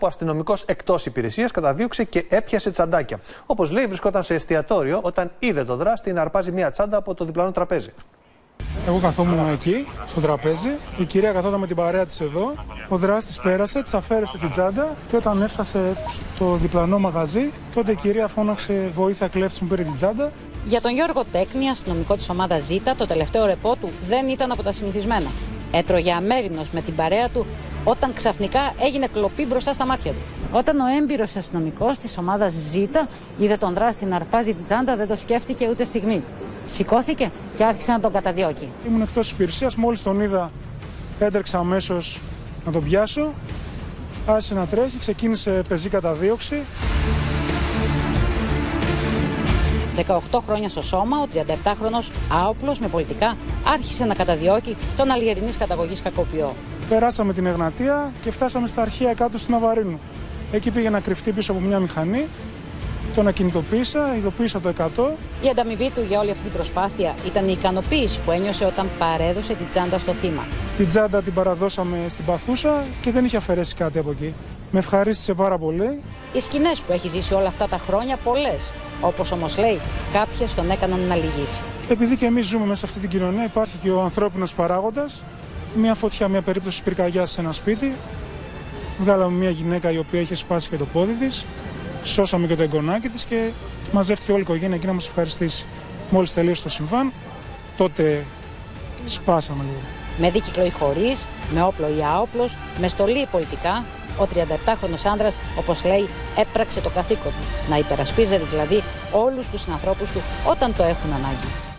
που αστυνομικός εκτός υπηρεσίας καταδίωξε και έπιασε τσαντάκια. Όπως λέει, βρισκόταν σε εστιατόριο όταν είδε το δράστη να αρπάζει μια τσάντα από το διπλανό τραπέζι. Εγώ καθόμουν εκεί, στο τραπέζι. Η κυρία καθόταν με την παρέα της εδώ. Ο δράστης πέρασε, της αφαίρεσε την τσάντα και όταν έφτασε στο διπλανό μαγαζί, τότε η κυρία φώναξε βοήθεια κλέφτης μου πήρε την τσάντα. Για τον Γιώργο Τέκνη, αστυνομικό της ομάδας Ζ, το τελευταίο ρεπό του δεν ήταν από τα συνηθισμένα. Έτρωγε αμέριμνος με την παρέα του όταν ξαφνικά έγινε κλοπή μπροστά στα μάτια του. Όταν ο έμπειρος αστυνομικός της ομάδας Ζ είδε τον δράστη να αρπάζει την τσάντα, δεν το σκέφτηκε ούτε στιγμή. Σηκώθηκε και άρχισε να τον καταδιώκει. Ήμουν εκτός υπηρεσίας, μόλις τον είδα, έτρεξα αμέσως να τον πιάσω. Άρχισε να τρέχει, ξεκίνησε πεζή καταδίωξη. 18 χρόνια στο σώμα, ο 37χρονο άοπλος με πολιτικά άρχισε να καταδιώκει τον Αλγερινή καταγωγής κακοποιό. Περάσαμε την Εγνατία και φτάσαμε στα αρχαία κάτω στην Αβαρίνου. Εκεί πήγε να κρυφτεί πίσω από μια μηχανή. Τον ακινητοποίησα, ειδοποίησα το 100. Η ανταμοιβή του για όλη αυτή την προσπάθεια ήταν η ικανοποίηση που ένιωσε όταν παρέδωσε την τσάντα στο θύμα. Την τσάντα την παραδώσαμε στην Παθούσα και δεν είχε αφαιρέσει κάτι από εκεί. Με ευχαρίστησε πάρα πολύ. Οι σκηνές που έχει ζήσει όλα αυτά τα χρόνια, πολλές. Όπως όμως λέει, κάποιες τον έκαναν να λυγίσει. Επειδή και εμείς ζούμε μέσα σε αυτή την κοινωνία, υπάρχει και ο ανθρώπινος παράγοντας. Μια φωτιά, μια περίπτωση πυρκαγιάς σε ένα σπίτι. Βγάλαμε μια γυναίκα η οποία είχε σπάσει και το πόδι της. Σώσαμε και το εγγονάκι της και μαζεύτηκε όλη η οικογένεια εκεί να μας ευχαριστήσει. Μόλις τελείωσε το συμβάν, τότε σπάσαμε λίγο. Με δίκυκλο ή χωρίς, με όπλο ή άοπλος, με στολή ή πολιτικά, ο 37χρονο άντρα, όπως λέει, έπραξε το καθήκον του. Να υπερασπίζεται δηλαδή όλους τους συνανθρώπου του όταν το έχουν ανάγκη.